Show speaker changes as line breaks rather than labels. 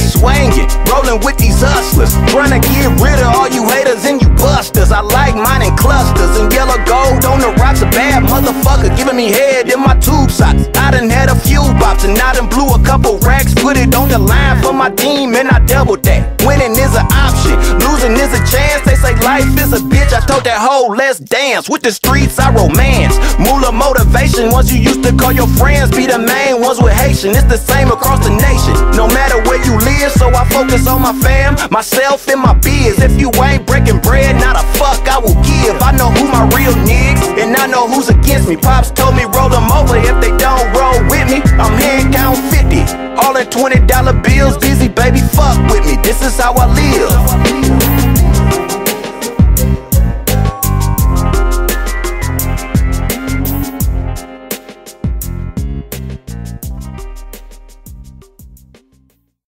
been rollin' with these hustlers. tryna get rid of all you haters and you busters. I like mine in clusters and yellow gold on the rocks. A bad motherfucker giving me head in my tube socks. I done had a few bops and I done blew a couple racks. Put it on the line for my team and I doubled that. Winning is an option, losing is a chance. They say life is a bitch. I told that hoe, let's dance. With the streets, I romance. Moolah motivation. Once you used to call your friends, be the main ones with Haitian. It's the same across the nation. No so I focus on my fam, myself, and my biz. If you ain't breaking bread, not a fuck I will give. I know who my real niggas, and I know who's against me. Pops told me roll them over if they don't roll with me. I'm hand count 50. All in $20 bills, busy baby, fuck with me. This is how I live.